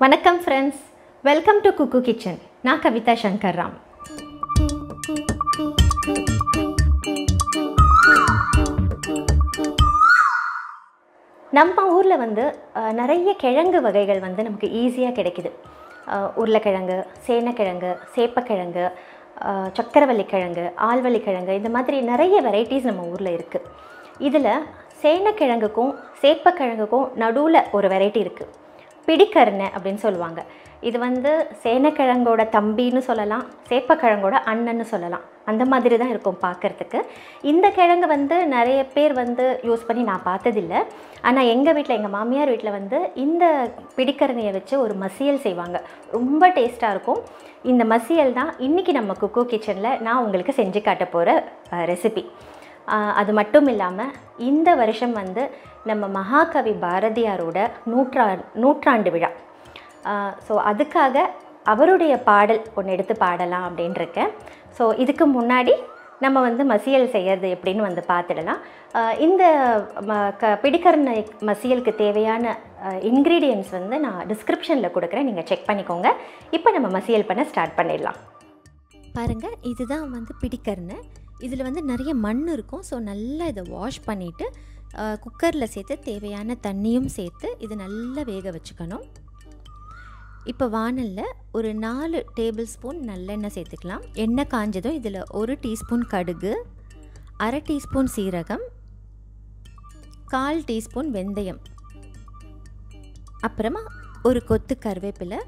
வணக்கம் friends welcome to cook kitchen நான் கவிதா சங்கர் ராம் நம்ம ஊரில் வந்து நிறைய கிழங்கு வகைகள் வந்து நமக்கு ஈஸியாக கிடைக்குது. உருளைக்கிழங்கு சேனக்கிழங்கு சேப்பக்கிழங்கு அஹ், சக்கரவள்ளி கிழங்கு கிழங்கு இந்த மாதிரி நிறைய வெரைட்டிஸ் நம்ம ஊரில் இருக்குது இதில் சேனக்கிழங்குக்கும் சேப்பக்கிழங்குக்கும் நடுவில் ஒரு வெரைட்டி இருக்குது பிடிக்கருணை அப்படின்னு சொல்லுவாங்க. இது வந்து சேனக்கிழங்கோட தம்பின்னு சொல்லலாம் சேப்பக்கிழங்கோட அண்ணன்னு சொல்லலாம். அந்த மாதிரி தான் இருக்கும் பார்க்குறதுக்கு. இந்த கிழங்கு வந்து நிறைய பேர் வந்து யூஸ் பண்ணி நான் பார்த்ததில்ல. ஆனால் எங்கள் வீட்டில் எங்கள் மாமியார் வீட்டில் வந்து இந்த பிடிக்கரணையை வச்சு ஒரு மசியல் செய்வாங்க. ரொம்ப டேஸ்ட்டாக இருக்கும். இந்த மசியல் தான் இன்றைக்கி நம்ம குக்கு கிச்சனில் நான் உங்களுக்கு செஞ்சு காட்ட போகிற ரெசிபி அது மட்டும் இல்லாமல் இந்த வருஷம் வந்து நம்ம மகாகவி பாரதியாரோட நூற்றா நூற்றாண்டு விழா. ஸோ அதுக்காக அவருடைய பாடல் ஒன்று எடுத்து பாடலாம் அப்படின்ட்டுருக்கேன் ஸோ இதுக்கு முன்னாடி நம்ம வந்து மசியல் செய்கிறது எப்படின்னு வந்து பார்த்துடலாம் இந்த ம க பிடிக்கரணை மசியலுக்கு தேவையான இன்க்ரீடியன்ட்ஸ் வந்து நான் டிஸ்கிரிப்ஷனில் கொடுக்குறேன். நீங்கள் செக் பண்ணிக்கோங்க. இப்போ நம்ம மசியல் பண்ண ஸ்டார்ட் பண்ணிடலாம். பாருங்கள் இதுதான் வந்து பிடிக்கரணை இதில் வந்து நிறைய மண் இருக்கும். ஸோ நல்லா இதை வாஷ் பண்ணிவிட்டு குக்கரில் சேர்த்து தேவையான தண்ணியும் சேர்த்து இது நல்லா வேக வச்சுக்கணும். இப்போ வானலில் ஒரு நாலு டேபிள் ஸ்பூன் நல்லெண்ணெய் சேர்த்துக்கலாம். எண்ணெய் காஞ்சதும் இதில் ஒரு டீஸ்பூன் கடுகு அரை டீஸ்பூன் சீரகம் கால் டீஸ்பூன் வெந்தயம் அப்புறமா ஒரு கொத்து கருவேப்பிலை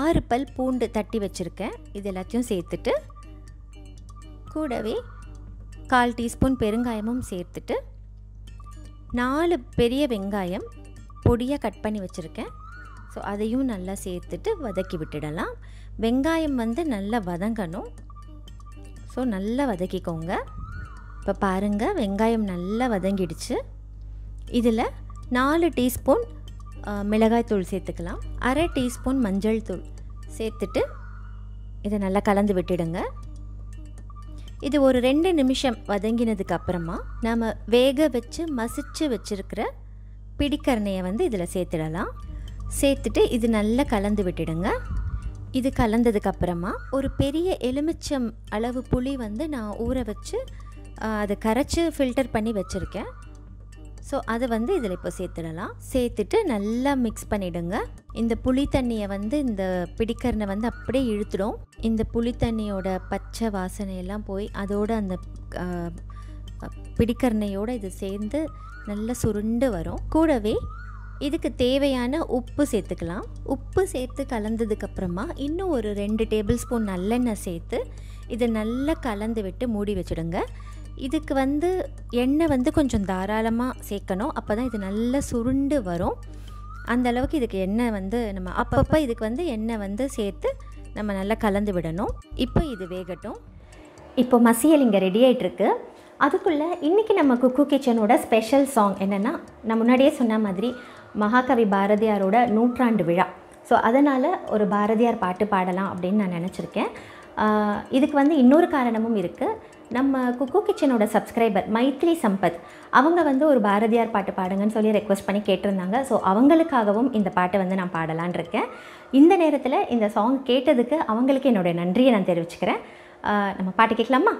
ஆறு பல் பூண்டு தட்டி வச்சுருக்கேன். இது எல்லாத்தையும் சேர்த்துட்டு கூடவே கால் டீஸ்பூன் பெருங்காயமும் சேர்த்துட்டு நாலு பெரிய வெங்காயம் பொடியாக கட் பண்ணி வச்சுருக்கேன். ஸோ அதையும் நல்லா சேர்த்துட்டு வதக்கி விட்டுடலாம். வெங்காயம் வந்து நல்லா வதங்கணும். ஸோ நல்லா வதக்கிக்கோங்க. இப்போ பாருங்கள் வெங்காயம் நல்லா வதங்கிடுச்சு. இதில் நாலு டீஸ்பூன் மிளகாய் தூள் சேர்த்துக்கலாம். அரை டீஸ்பூன் மஞ்சள் தூள் சேர்த்துட்டு இதை நல்லா கலந்து விட்டுடுங்க. இது ஒரு ரெண்டு நிமிஷம் வதங்கினதுக்கு அப்புறமா நாம் வேக வச்சு மசிச்சு வச்சுருக்கிற பிடிக்கரணையை வந்து இதில் சேர்த்துடலாம். சேர்த்துட்டு இது நல்லா கலந்து விட்டுடுங்க. இது கலந்ததுக்கப்புறமா ஒரு பெரிய எலுமிச்சம் அளவு புளி வந்து நான் ஊற வச்சு அதை கரைச்சி ஃபில்டர் பண்ணி வச்சுருக்கேன். ஸோ அதை வந்து இதில் இப்போ சேர்த்துடலாம். சேர்த்துட்டு நல்லா மிக்ஸ் பண்ணிவிடுங்க இந்த புளி தண்ணியை வந்து இந்த பிடிக்கரணை வந்து அப்படியே இழுத்துடும். இந்த புளி தண்ணியோட பச்சை வாசனையெல்லாம் போய் அதோட அந்த பிடிக்கரணையோடு இது சேர்ந்து நல்லா சுருண்டு வரும். கூடவே இதுக்கு தேவையான உப்பு சேர்த்துக்கலாம். உப்பு சேர்த்து கலந்ததுக்கப்புறமா இன்னும் ஒரு ரெண்டு டேபிள் ஸ்பூன் நல்லெண்ணெய் சேர்த்து இதை நல்லா கலந்து விட்டு மூடி வச்சுடுங்க. இதுக்கு வந்து எண்ணெய் வந்து கொஞ்சம் தாராளமாக சேர்க்கணும். அப்போ தான் இது நல்லா சுருண்டு வரும். அந்த அளவுக்கு இதுக்கு எண்ணெய் வந்து நம்ம அப்பப்போ இதுக்கு வந்து எண்ணெய் வந்து சேர்த்து நம்ம நல்லா கலந்து விடணும். இப்போ இது வேகட்டும். இப்போ மசியல் இங்கே ரெடி ஆகிட்டுருக்கு அதுக்குள்ளே இன்றைக்கி நம்ம குக்கு கிச்சனோட ஸ்பெஷல் சாங் என்னென்னா நான் முன்னாடியே சொன்ன மாதிரி மகாகவி பாரதியாரோட நூற்றாண்டு விழா. ஸோ அதனால் ஒரு பாரதியார் பாட்டு பாடலாம் அப்படின்னு நான் நினச்சிருக்கேன். இதுக்கு வந்து இன்னொரு காரணமும் இருக்குது நம்ம குக்கு கிச்சனோட சப்ஸ்கிரைபர் மைத்ரி சம்பத் அவங்க வந்து ஒரு பாரதியார் பாட்டு பாடுங்கன்னு சொல்லி ரெக்வஸ்ட் பண்ணி கேட்டிருந்தாங்க. ஸோ அவங்களுக்காகவும் இந்த பாட்டை வந்து நான் பாடலான் இருக்கேன். இந்த நேரத்தில் இந்த சாங் கேட்டதுக்கு அவங்களுக்கு என்னோட நன்றியை நான் தெரிவிச்சுக்கிறேன். நம்ம பாட்டு கேட்கலாமா?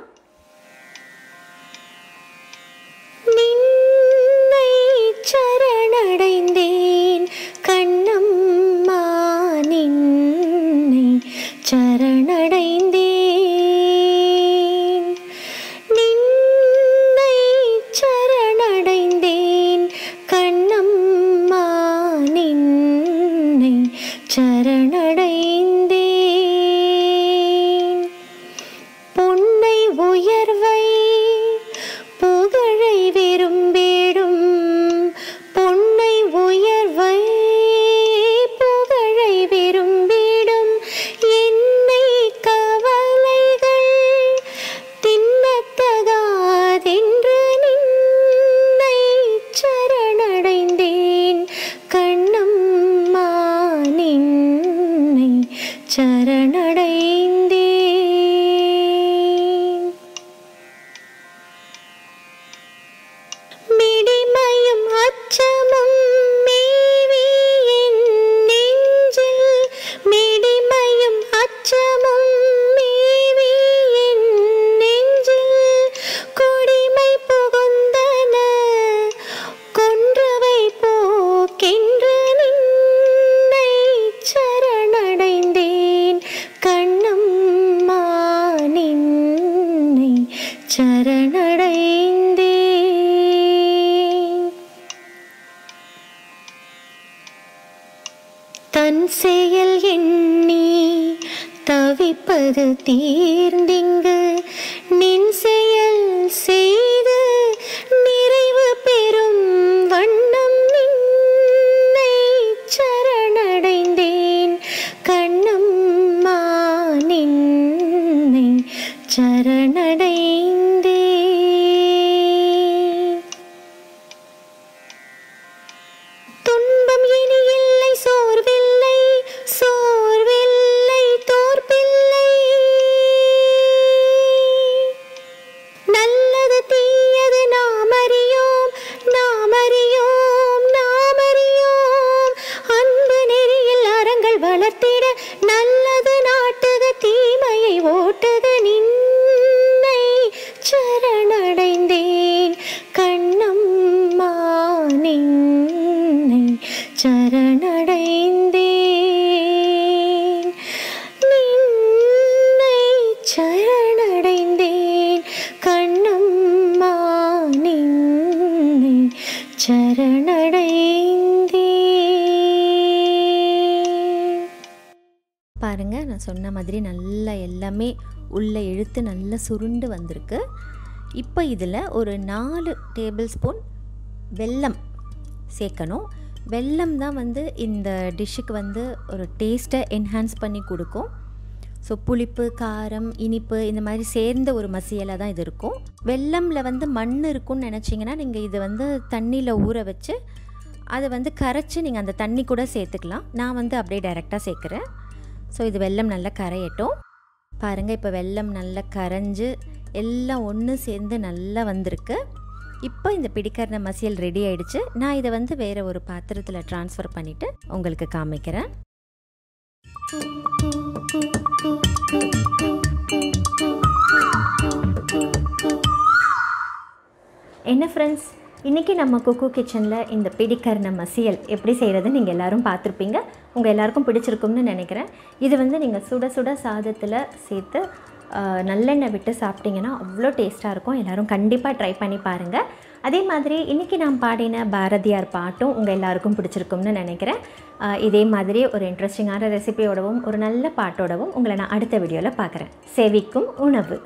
தன் செயல் எண்ணி தவிப்பது தீர்ந்திங்கு சரணடைந்தேன். நின்னை சரணடைந்தேன். கண்ணம்மா நின்னை சரணடைந்தேன். பாருங்க நான் சொன்ன மாதிரி நல்லா எல்லாமே உள்ளே இழுத்து நல்லா சுருண்டு வந்திருக்கு. இப்போ இதில் ஒரு நாலு டேபிள் ஸ்பூன் வெல்லம் சேர்க்கணும். வெல்லம் தான் வந்து இந்த டிஷ்ஷுக்கு வந்து ஒரு டேஸ்ட்டை என்ஹான்ஸ் பண்ணி கொடுக்கும். ஸோ புளிப்பு காரம் இனிப்பு இந்த மாதிரி சேர்ந்த ஒரு மசியலாக தான் இது இருக்கும். வெல்லமில் வந்து மண் இருக்கும்னு நினச்சிங்கன்னா நீங்கள் இது வந்து தண்ணியில் ஊற வச்சு அதை வந்து கரைச்சி நீங்கள் அந்த தண்ணி கூட சேர்த்துக்கலாம். நான் வந்து அப்படியே டைரெக்டாக சேர்க்குறேன். ஸோ இது வெல்லம் நல்லா கரையட்டும். பாருங்கள் இப்போ வெல்லம் நல்லா கரைஞ்சு எல்லாம் ஒன்று சேர்ந்து நல்லா வந்திருக்கு. இப்போ இந்த பிடிக்கரண மசியல் ரெடி ஆயிடுச்சு. நான் இதை வந்து வேறு ஒரு பாத்திரத்தில் ட்ரான்ஸ்ஃபர் பண்ணிவிட்டு உங்களுக்கு காமிக்கிறேன். என்ன ஃப்ரெண்ட்ஸ் இன்றைக்கி நம்ம குக்கு கிச்சனில் இந்த பிடிக்கர்ண மசியல் எப்படி செய்கிறதுன்னு நீங்கள் எல்லோரும் பார்த்துருப்பீங்க. உங்கள் எல்லாருக்கும் பிடிச்சிருக்கும்னு நினைக்கிறேன். இது வந்து நீங்கள் சுட சுட சாதத்தில் சேர்த்து நல்லெண்ணெய் விட்டு சாப்பிட்டிங்கன்னா அவ்வளோ டேஸ்ட்டாக இருக்கும். எல்லோரும் கண்டிப்பாக ட்ரை பண்ணி பாருங்கள் அதே மாதிரி இன்றைக்கி நான் பாடின பாரதியார் பாட்டும் உங்கள் எல்லாருக்கும் பிடிச்சிருக்கும்னு நினைக்கிறேன். இதே மாதிரி ஒரு இன்ட்ரெஸ்டிங்கான ரெசிபியோடவும் ஒரு நல்ல பாட்டோடவும் உங்களை நான் அடுத்த வீடியோவில் பார்க்குறேன் செவிக்கும் உணவு.